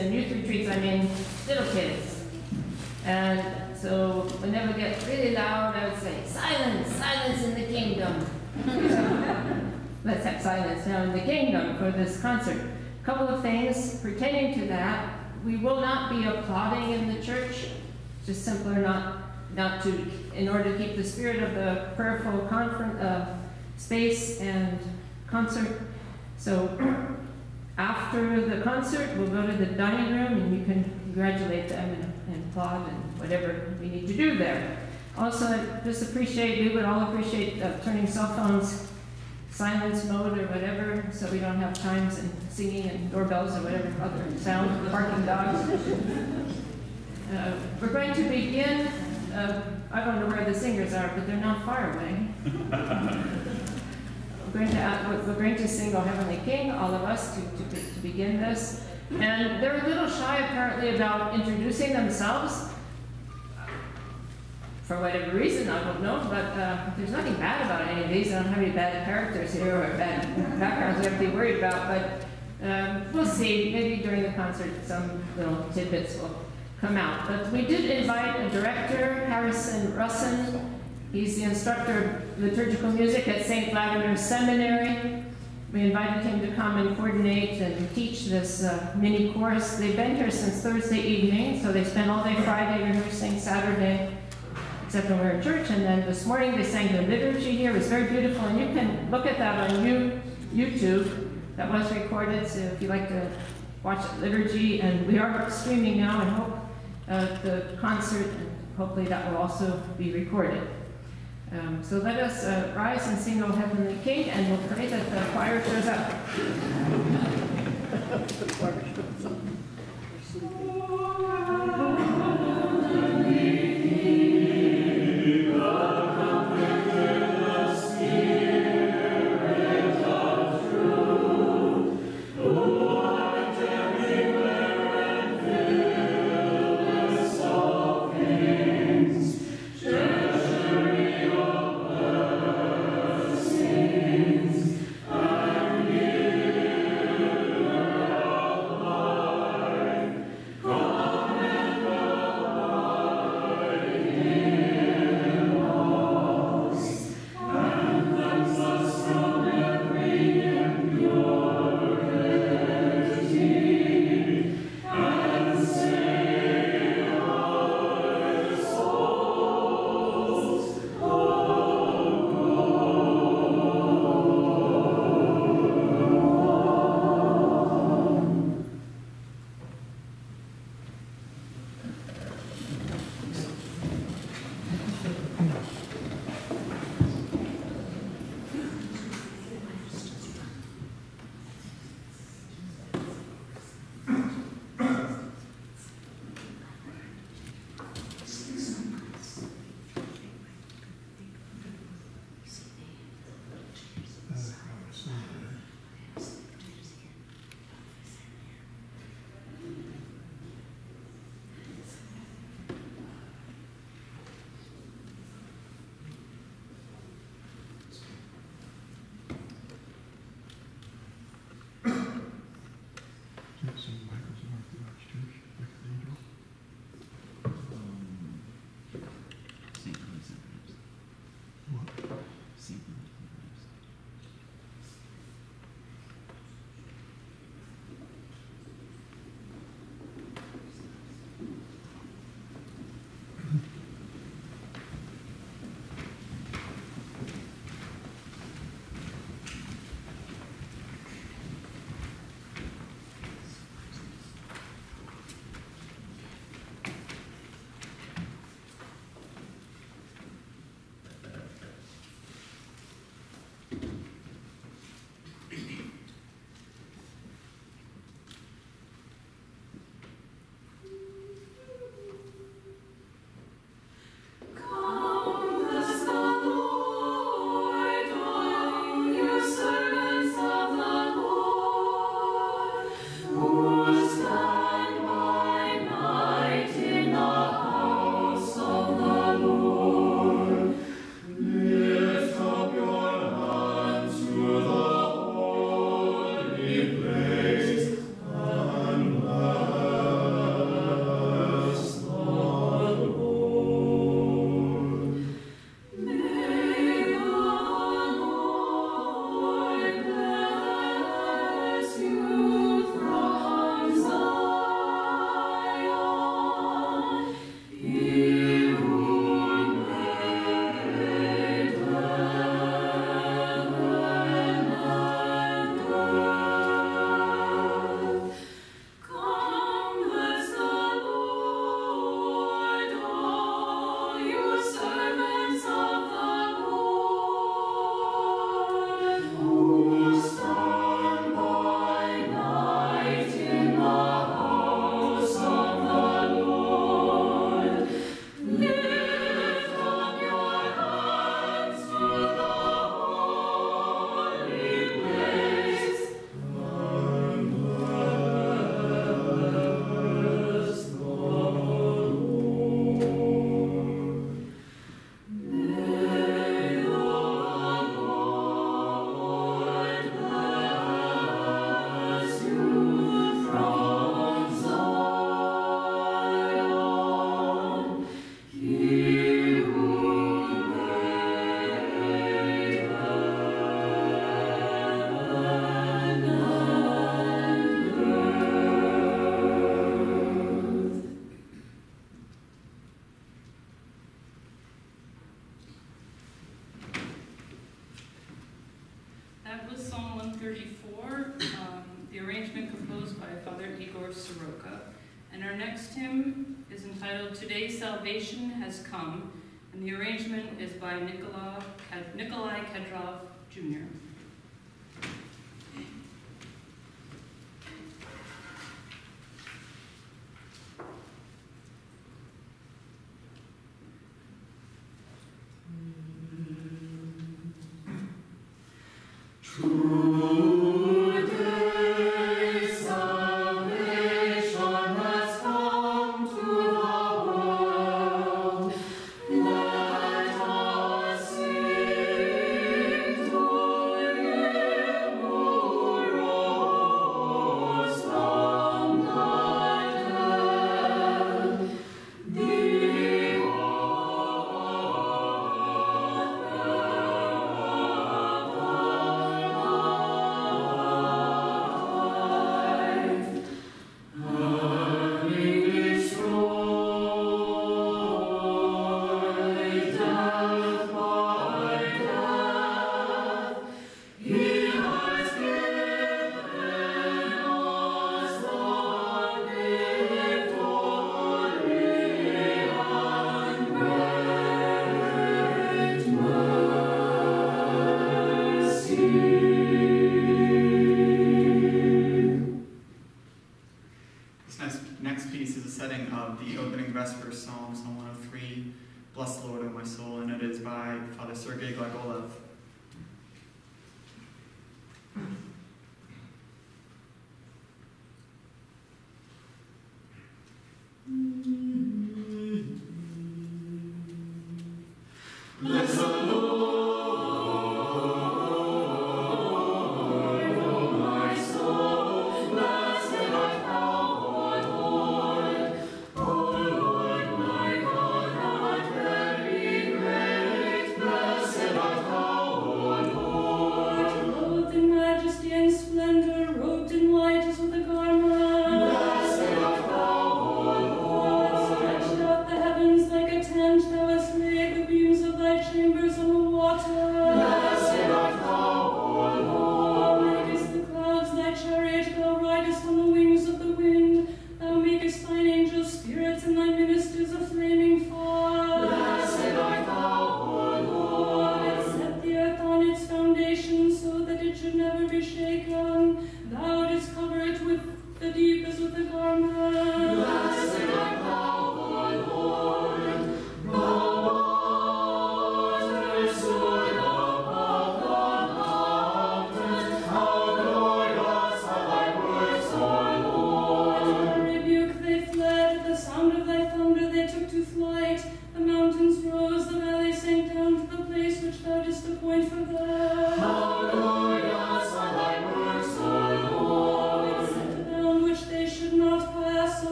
and youth retreats, I mean little kids. And so whenever it gets really loud, I would say, silence, silence in the kingdom. Let's have silence now in the kingdom for this concert. A couple of things pertaining to that. We will not be applauding in the church. Just simpler not not to, in order to keep the spirit of the prayerful conference, uh, space and concert. So after the concert, we'll go to the dining room and you can congratulate them and, and applaud and whatever we need to do there. Also, I just appreciate, we would all appreciate uh, turning cell phones silence mode or whatever, so we don't have times and singing and doorbells or whatever other sound, The barking dogs. Uh, we're going to begin, uh, I don't know where the singers are, but they're not far away. we're, going to, we're going to sing O Heavenly King, all of us, to, to, to begin this. And they're a little shy apparently about introducing themselves for whatever reason, I don't know, but uh, there's nothing bad about any of these. I don't have any bad characters here or bad backgrounds we have to be worried about, but um, we'll see. Maybe during the concert some little tidbits will come out. But we did invite a director, Harrison Russin. He's the instructor of liturgical music at St. Vladimir Seminary. We invited him to come and coordinate and teach this uh, mini course. They've been here since Thursday evening, so they spent all day Friday rehearsing, Saturday except when we were in church. And then this morning they sang the liturgy here. It was very beautiful, and you can look at that on you, YouTube. That was recorded, so if you'd like to watch liturgy, and we are streaming now, and hope uh, the concert, and hopefully that will also be recorded. Um, so let us uh, rise and sing O Heavenly King, and we'll pray that the choir shows up. Salvation Has Come, and the arrangement is by Nikolai, Nikolai Kedrov Jr. until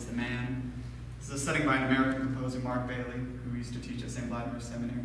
is the man. This is a setting by an American composer, Mark Bailey, who used to teach at St. Vladimir Seminary.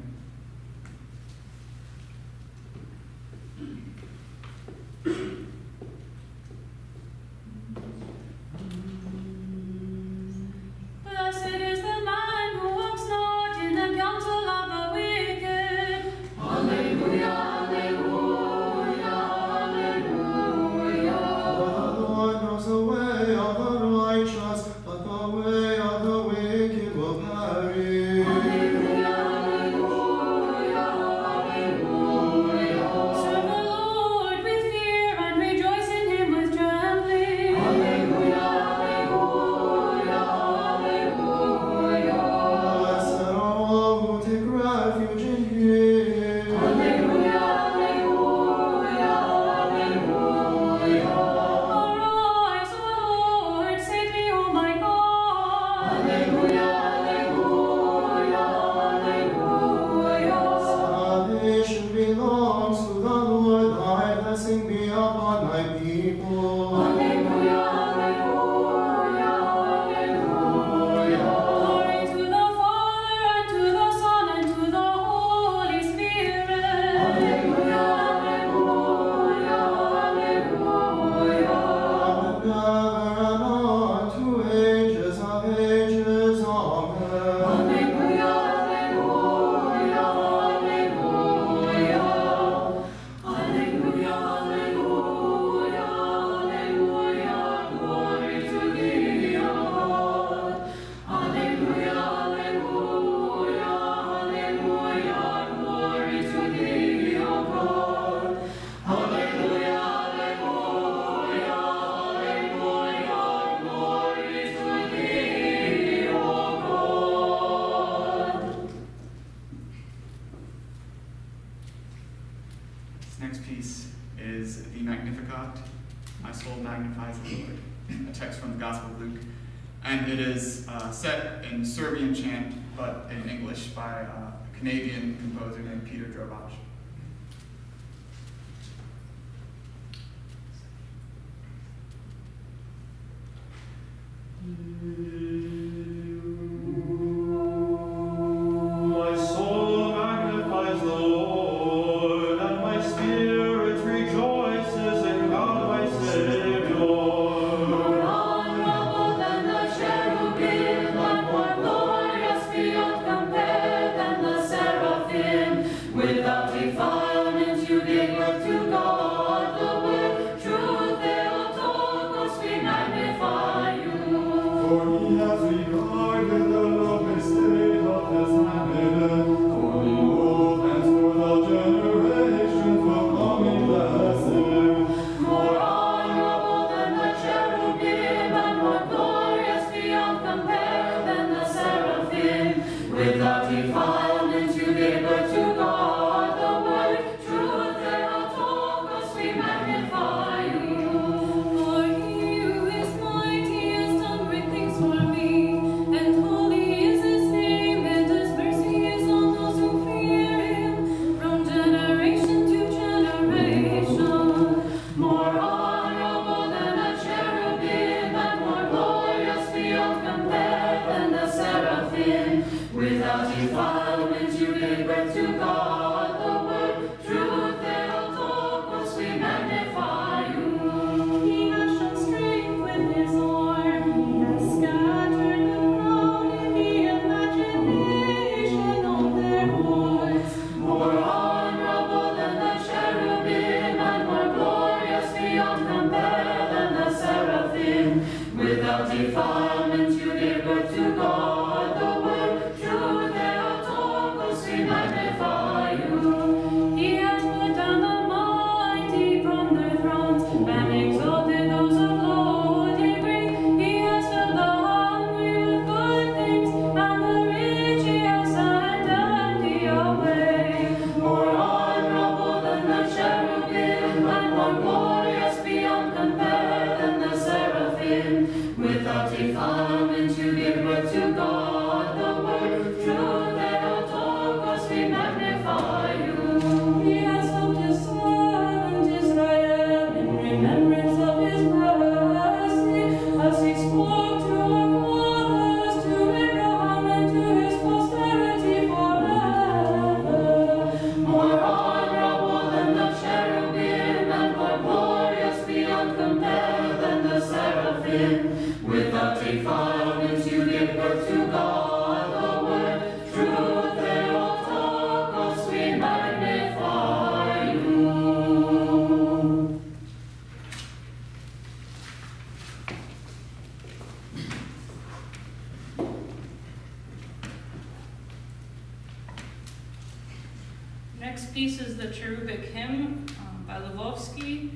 Next piece is the cherubic hymn um, by Lvovsky.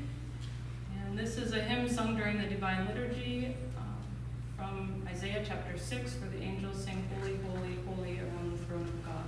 And this is a hymn sung during the Divine Liturgy um, from Isaiah chapter 6, where the angels sing, Holy, holy, holy around the throne of God.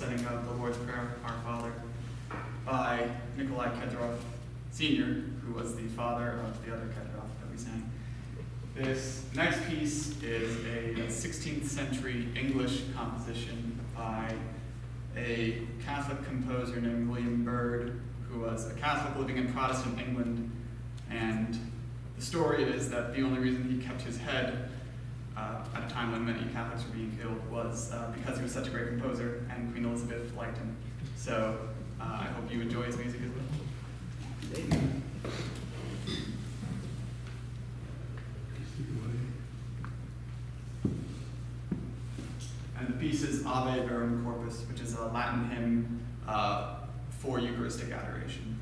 Setting of the Lord's Prayer, Our Father, by Nikolai Kedrov Sr., who was the father of the other Kedrov that we sang. This next piece is a 16th century English composition by a Catholic composer named William Byrd, who was a Catholic living in Protestant England. And the story is that the only reason he kept his head uh, at a time when many Catholics were being killed was uh, because he was such a great composer and Queen Elizabeth liked him. So uh, I hope you enjoy his music as well. And the piece is Ave Verum Corpus, which is a Latin hymn uh, for Eucharistic adoration.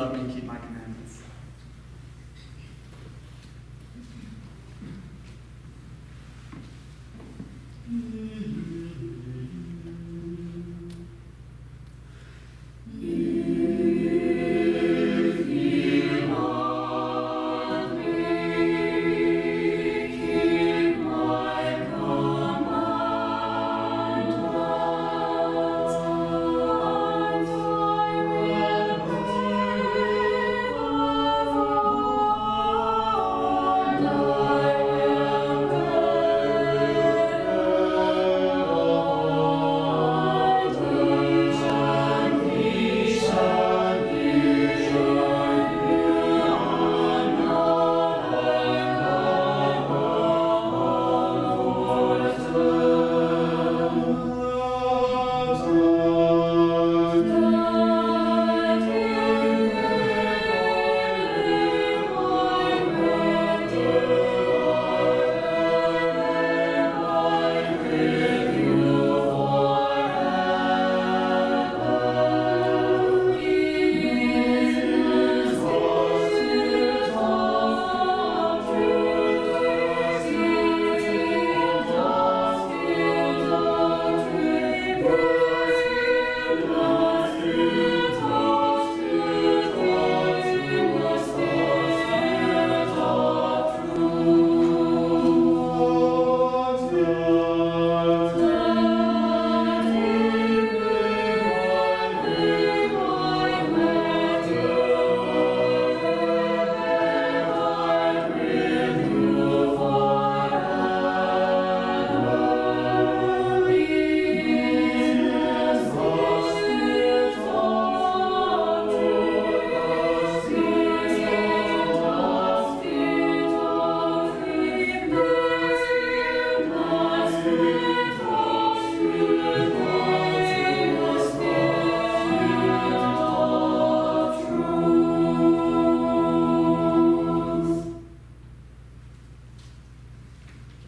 Love me, keep my commandments.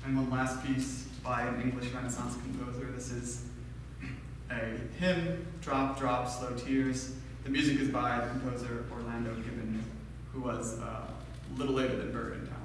And one last piece by an English Renaissance composer. This is a hymn, Drop, Drop, Slow Tears. The music is by the composer Orlando Gibbon, who was uh, a little later than Byrd in talents.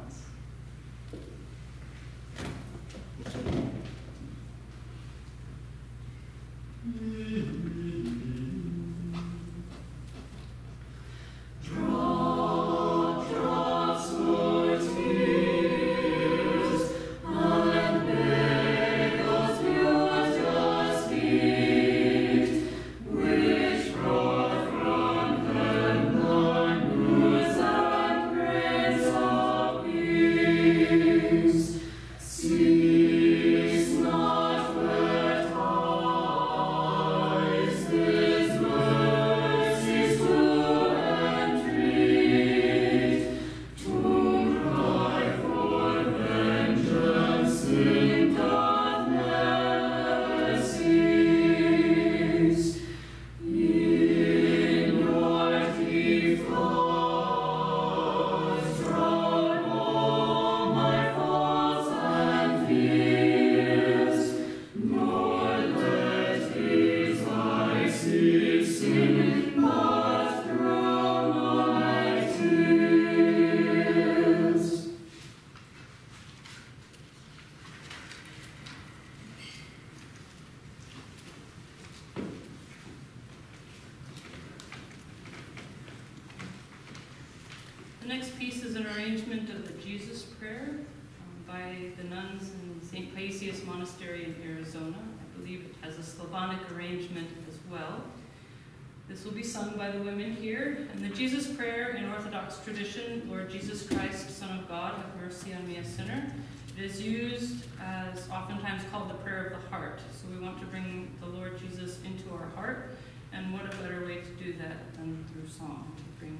Jesus Prayer in Orthodox tradition, Lord Jesus Christ, Son of God, have mercy on me, a sinner. It is used as oftentimes called the prayer of the heart. So we want to bring the Lord Jesus into our heart. And what a better way to do that than through song, to bring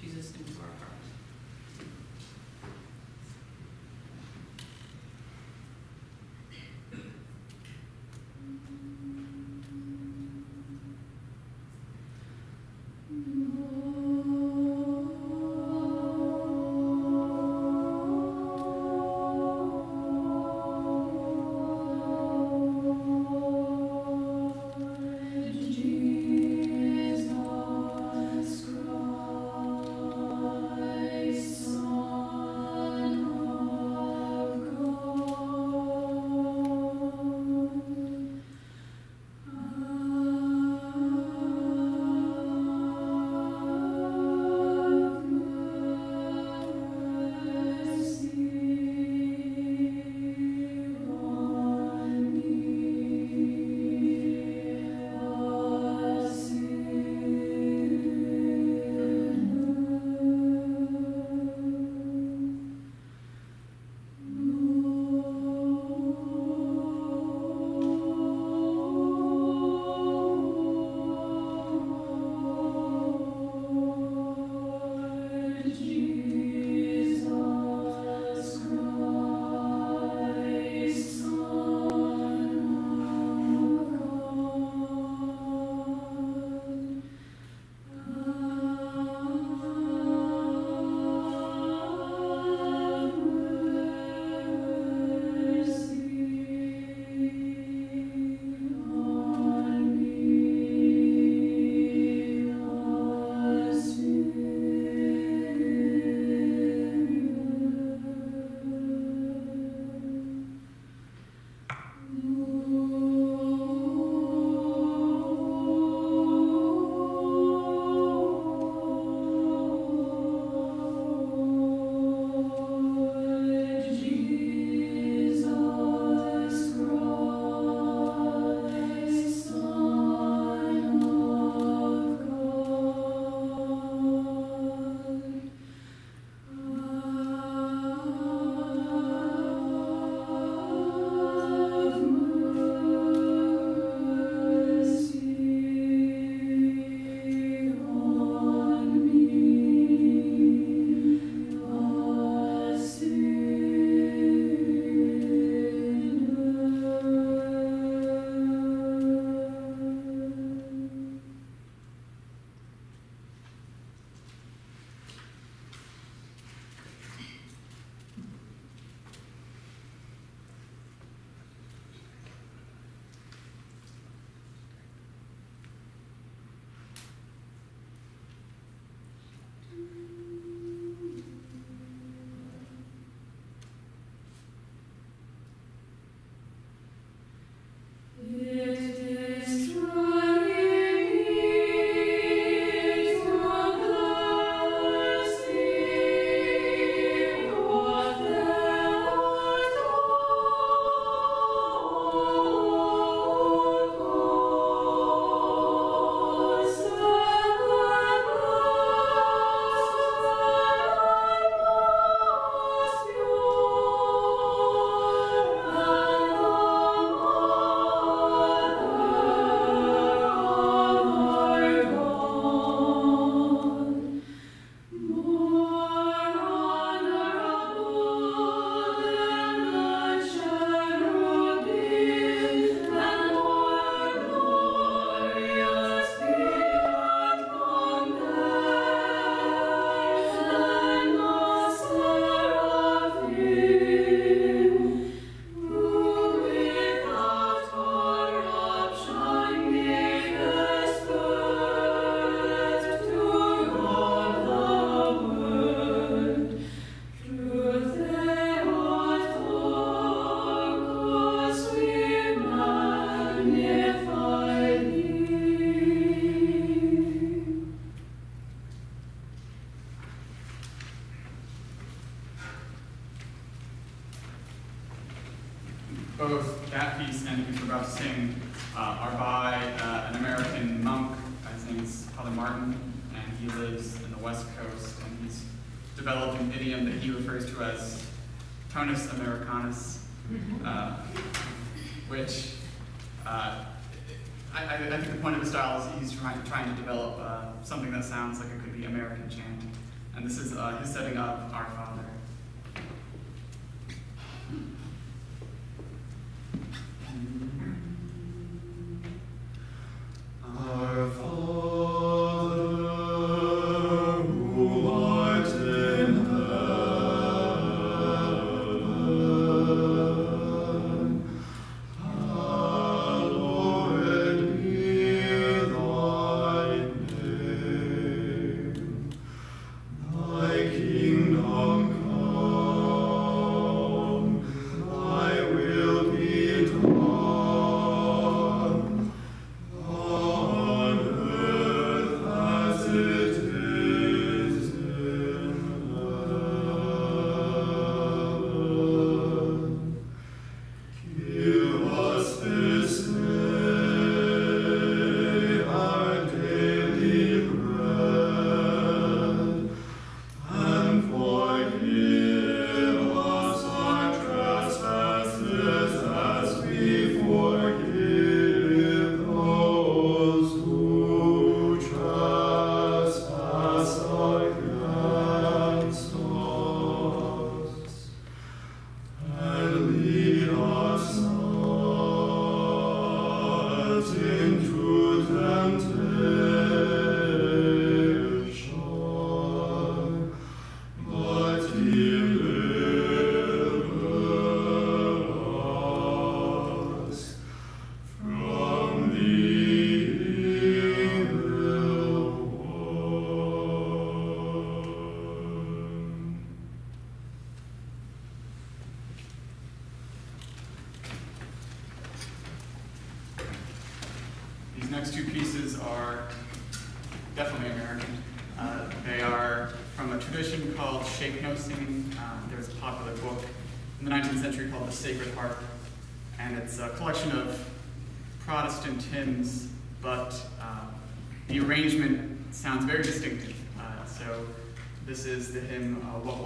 Jesus into our heart.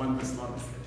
Uh, What Wondrous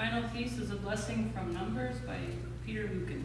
Final piece is a blessing from Numbers by Peter Lutkin.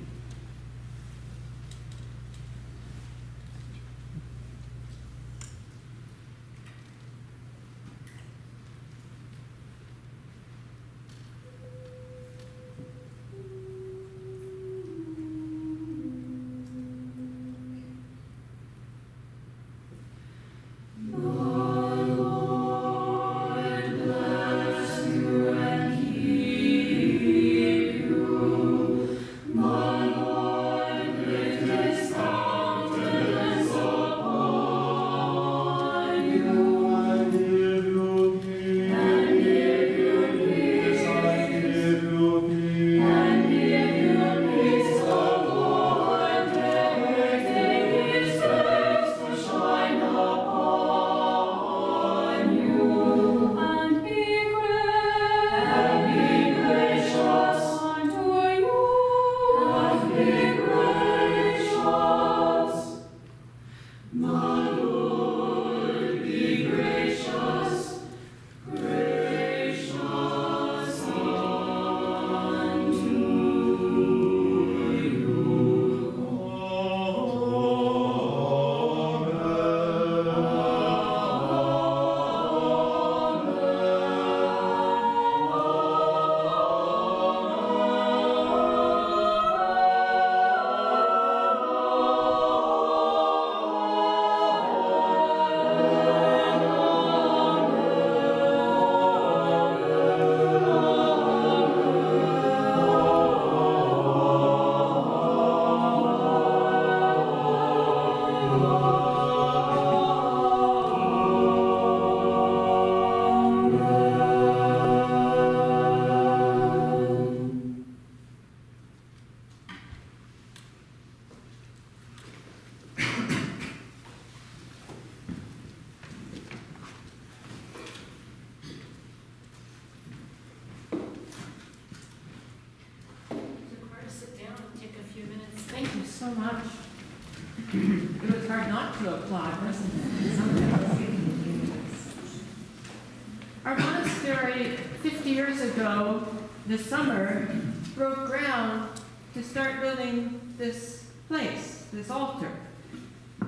Our monastery, 50 years ago, this summer, broke ground to start building this place, this altar,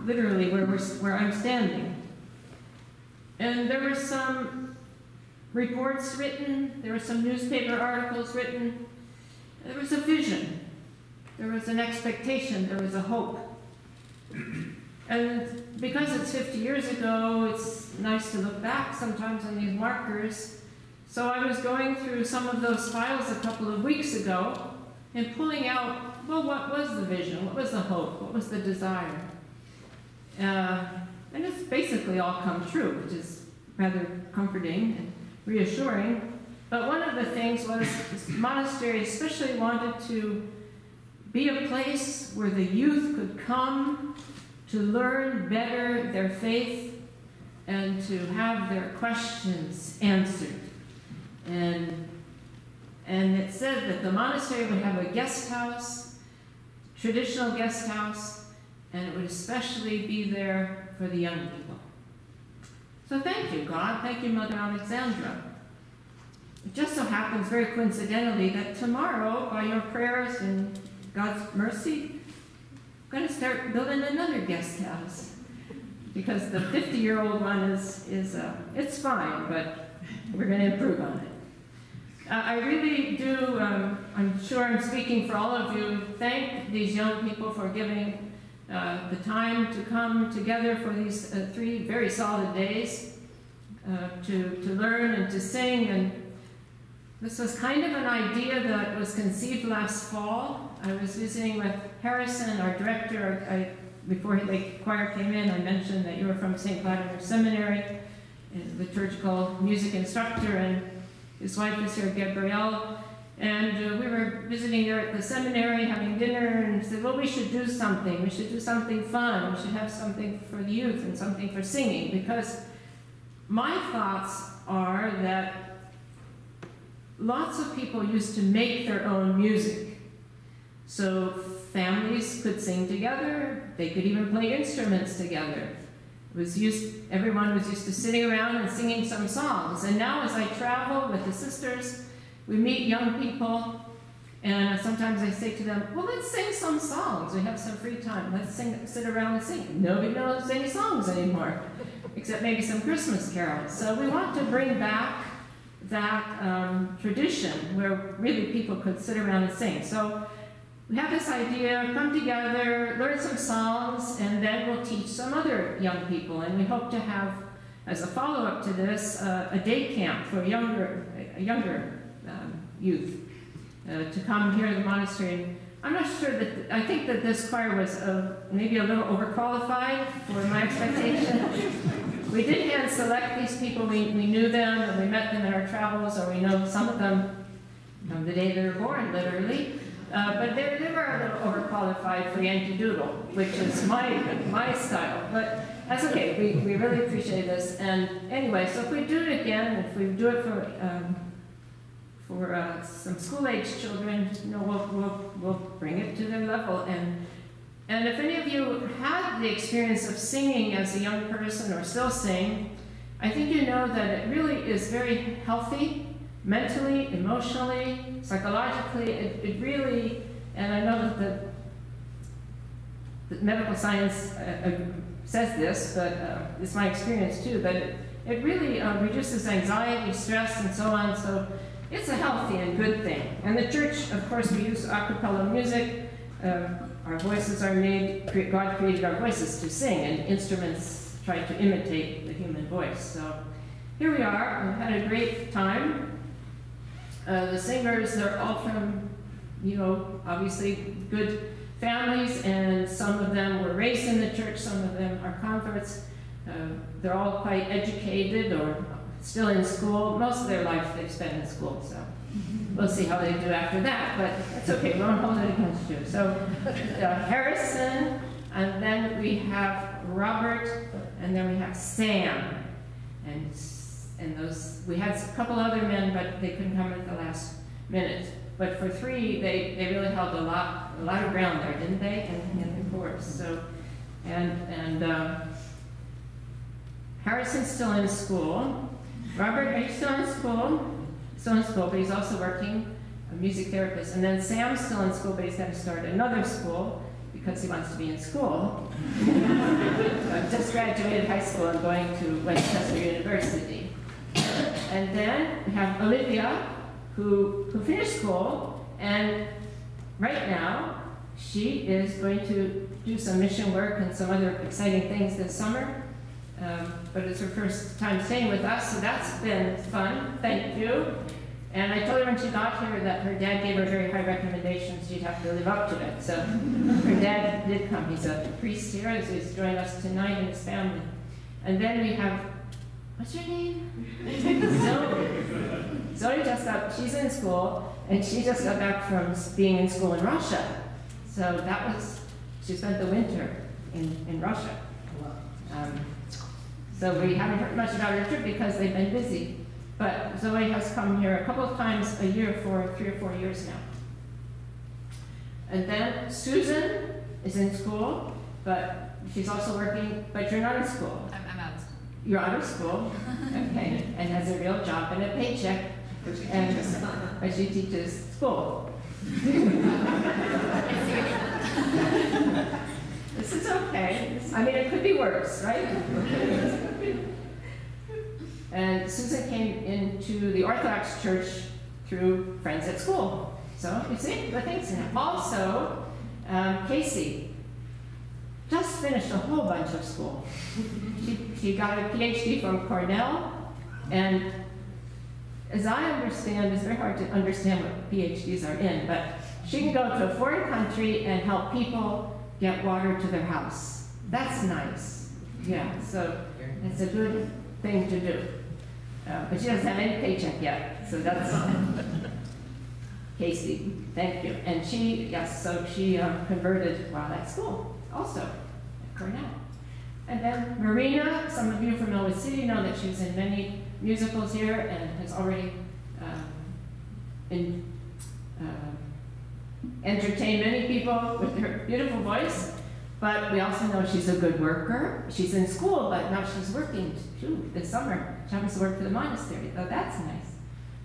literally where, we're, where I'm standing. And there were some reports written, there were some newspaper articles written. There was a vision, there was an expectation, there was a hope. And because it's 50 years ago, it's nice to look back sometimes on these markers. So I was going through some of those files a couple of weeks ago and pulling out, well, what was the vision? What was the hope? What was the desire? Uh, and it's basically all come true, which is rather comforting and reassuring. But one of the things was monastery especially wanted to be a place where the youth could come to learn better their faith and to have their questions answered. And, and it said that the monastery would have a guest house, traditional guest house, and it would especially be there for the young people. So thank you, God. Thank you, Mother Alexandra. It just so happens, very coincidentally, that tomorrow, by your prayers and God's mercy, I'm going to start building another guest house. Because the 50 year old one is, is uh, it's fine, but we're going to improve on it. Uh, I really do, um, I'm sure I'm speaking for all of you, thank these young people for giving uh, the time to come together for these uh, three very solid days uh, to, to learn and to sing. And this was kind of an idea that was conceived last fall. I was visiting with Harrison, our director. I, before the choir came in, I mentioned that you were from St. Vladimir Seminary, a liturgical music instructor, and his wife is here, Gabrielle. And uh, we were visiting there at the seminary, having dinner, and said, well, we should do something. We should do something fun. We should have something for the youth and something for singing. Because my thoughts are that lots of people used to make their own music. So families could sing together. They could even play instruments together. It was used, everyone was used to sitting around and singing some songs. And now as I travel with the sisters, we meet young people, and sometimes I say to them, well, let's sing some songs. We have some free time. Let's sing, sit around and sing. Nobody knows any songs anymore, except maybe some Christmas carols. So we want to bring back that um, tradition where really people could sit around and sing. So we have this idea, come together, learn some songs, and then we'll teach some other young people. And we hope to have, as a follow-up to this, uh, a day camp for younger, younger um, youth uh, to come here to the monastery. I'm not sure that, I think that this choir was uh, maybe a little overqualified for my expectation. we did hand select these people, we, we knew them, and we met them in our travels, or we know some of them from the day they were born, literally. Uh, but they, they a little overqualified for Yankee Doodle, which is my, my style. But that's okay, we, we really appreciate this. And anyway, so if we do it again, if we do it for um, for uh, some school-age children, you know, we'll, we'll, we'll bring it to their level. And, and if any of you had the experience of singing as a young person or still sing, I think you know that it really is very healthy, mentally, emotionally, psychologically. It, it really, and I know that the, the medical science uh, uh, says this, but uh, it's my experience too, that it, it really uh, reduces anxiety, stress, and so on. So it's a healthy and good thing. And the church, of course, we use a cappella music. Uh, our voices are made, God created our voices to sing, and instruments try to imitate the human voice. So here we are. We've had a great time. Uh, the singers, they're all from, you know, obviously good families, and some of them were raised in the church, some of them are converts. Uh, they're all quite educated or still in school. Most of their life they've spent in school, so we'll see how they do after that, but it's okay, we won't hold it against you. So uh, Harrison, and then we have Robert, and then we have Sam. And, and those, we had a couple other men, but they couldn't come at the last minute. But for three, they, they really held a lot, a lot of ground there, didn't they? And, and And, and uh, Harrison's still in school. Robert, are you still in school? Still in school, but he's also working, a music therapist. And then Sam's still in school, but he's going to start another school because he wants to be in school. I just graduated high school and going to West Chester University. And then we have Olivia, who, who finished school, and right now she is going to do some mission work and some other exciting things this summer. Um, but it's her first time staying with us, so that's been fun. Thank you. And I told her when she got here that her dad gave her very high recommendations. She'd have to live up to it. So her dad did come. He's a priest here, so he's joining us tonight and his family. And then we have, what's your name? Zoe. Zoe just got, she's in school, and she just got back from being in school in Russia. So that was, she spent the winter in, in Russia. Um, so we haven't heard much about her trip because they've been busy. But Zoe has come here a couple of times a year for three or four years now. And then Susan is in school, but she's also working, but you're not in school. I'm, I'm out of school. You're out of school, okay, and has a real job and a paycheck, and, but she teaches school. This is okay. I mean, it could be worse, right? And Susan came into the Orthodox Church through friends at school. So, you see, good things. Also, um, Casey just finished a whole bunch of school. She, she got a PhD from Cornell, and as I understand, it's very hard to understand what PhDs are in, but she can go to a foreign country and help people get water to their house. That's nice. Yeah, so it's a good thing to do. Uh, but she doesn't have any paycheck yet, so that's Casey. Thank you. And she, yes, so she um, converted while at school, also at Cornell. And then Marina, some of you from Ellwood City know that she's in many musicals here and has already um, um, entertained many people with her beautiful voice. But we also know she's a good worker. She's in school, but now she's working too this summer. She happens to work for the monastery, so that's nice.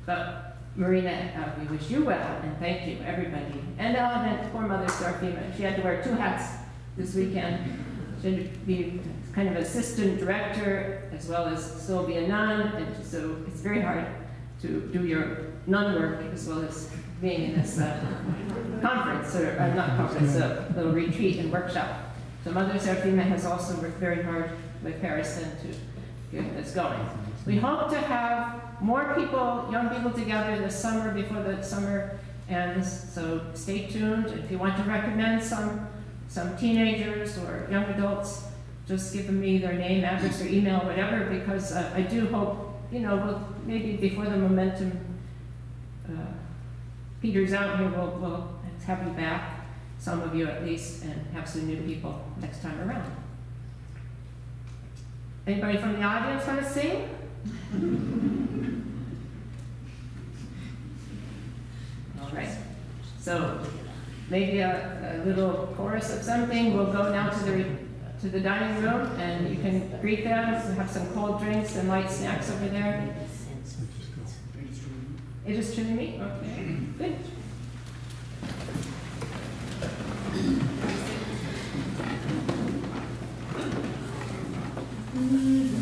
But Marina, uh, we wish you well, and thank you, everybody. And uh, that poor mother, Serafima, she had to wear two hats this weekend. To be kind of assistant director, as well as still be a nun, and so it's very hard to do your nun work as well as being in this uh, conference, or uh, not conference, a little retreat and workshop. So Mother Serafima has also worked very hard with Harrison to get this going. We hope to have more people, young people together this summer before the summer ends, so stay tuned. If you want to recommend some, some teenagers or young adults, just giving me their name, address, or email, whatever, because uh, I do hope, you know, we'll, maybe before the momentum uh, peters out here, we'll, we'll have you back, some of you at least, and have some new people next time around. Anybody from the audience want to sing? All right. So maybe a, a little chorus of something. We'll go now to the to the dining room, and you can greet them. We have some cold drinks and light snacks over there. It is true to me. Okay, good. Mm -hmm.